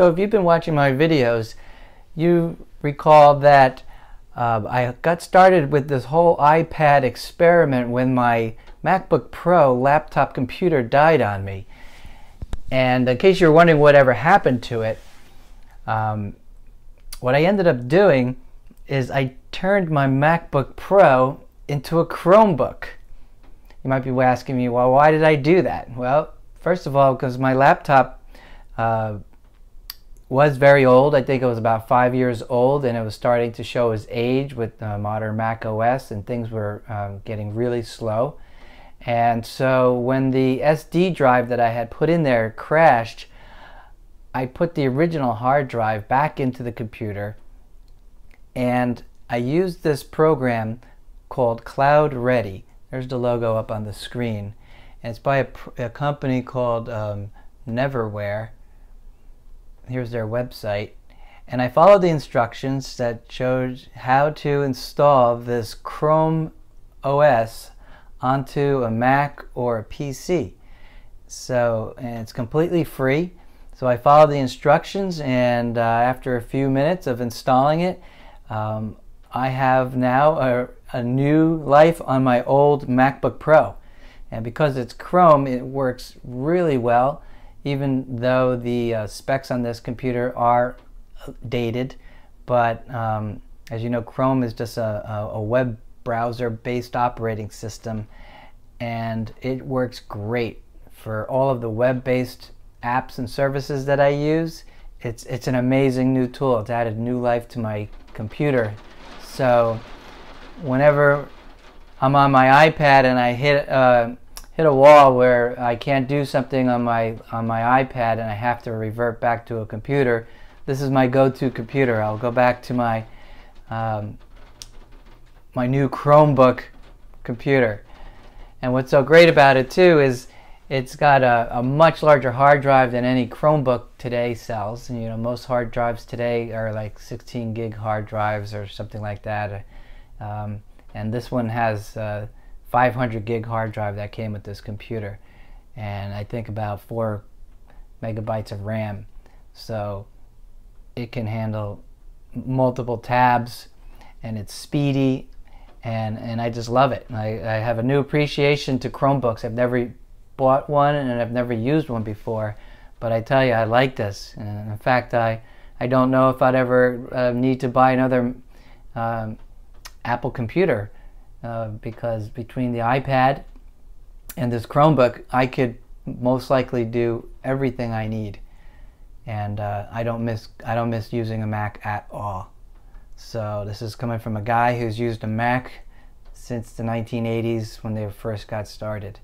So if you've been watching my videos, you recall that uh, I got started with this whole iPad experiment when my MacBook Pro laptop computer died on me. And in case you're wondering whatever happened to it, um, what I ended up doing is I turned my MacBook Pro into a Chromebook. You might be asking me, well, why did I do that? Well, first of all, because my laptop uh, was very old. I think it was about five years old, and it was starting to show its age with uh, modern Mac OS, and things were um, getting really slow. And so when the SD drive that I had put in there crashed, I put the original hard drive back into the computer, and I used this program called CloudReady. There's the logo up on the screen. And it's by a, a company called um, Neverware here's their website and I followed the instructions that showed how to install this Chrome OS onto a Mac or a PC. So, it's completely free. So I followed the instructions and uh, after a few minutes of installing it, um, I have now a, a new life on my old MacBook Pro. And because it's Chrome, it works really well even though the uh, specs on this computer are dated. But um, as you know, Chrome is just a, a web browser based operating system and it works great for all of the web based apps and services that I use. It's, it's an amazing new tool. It's added new life to my computer. So whenever I'm on my iPad and I hit uh, hit a wall where I can't do something on my on my iPad and I have to revert back to a computer, this is my go-to computer. I'll go back to my um, my new Chromebook computer. And what's so great about it too is it's got a, a, much larger hard drive than any Chromebook today sells. And, you know, most hard drives today are like 16 gig hard drives or something like that. Um, and this one has uh, 500 gig hard drive that came with this computer and I think about four megabytes of RAM. So it can handle multiple tabs and it's speedy and and I just love it. I, I have a new appreciation to Chromebooks. I've never bought one and I've never used one before but I tell you I like this. And in fact I I don't know if I'd ever uh, need to buy another um, Apple computer uh, because between the iPad and this Chromebook, I could most likely do everything I need, and uh, I don't miss I don't miss using a Mac at all. So this is coming from a guy who's used a Mac since the 1980s when they first got started.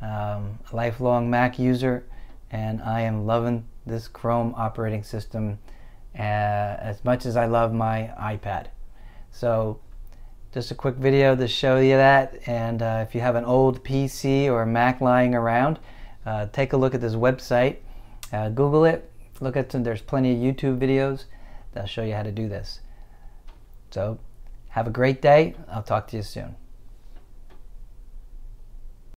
Um, a lifelong Mac user, and I am loving this Chrome operating system uh, as much as I love my iPad. So just a quick video to show you that. And uh, if you have an old PC or Mac lying around uh, take a look at this website. Uh, Google it. Look at some there's plenty of YouTube videos that'll show you how to do this. So have a great day. I'll talk to you soon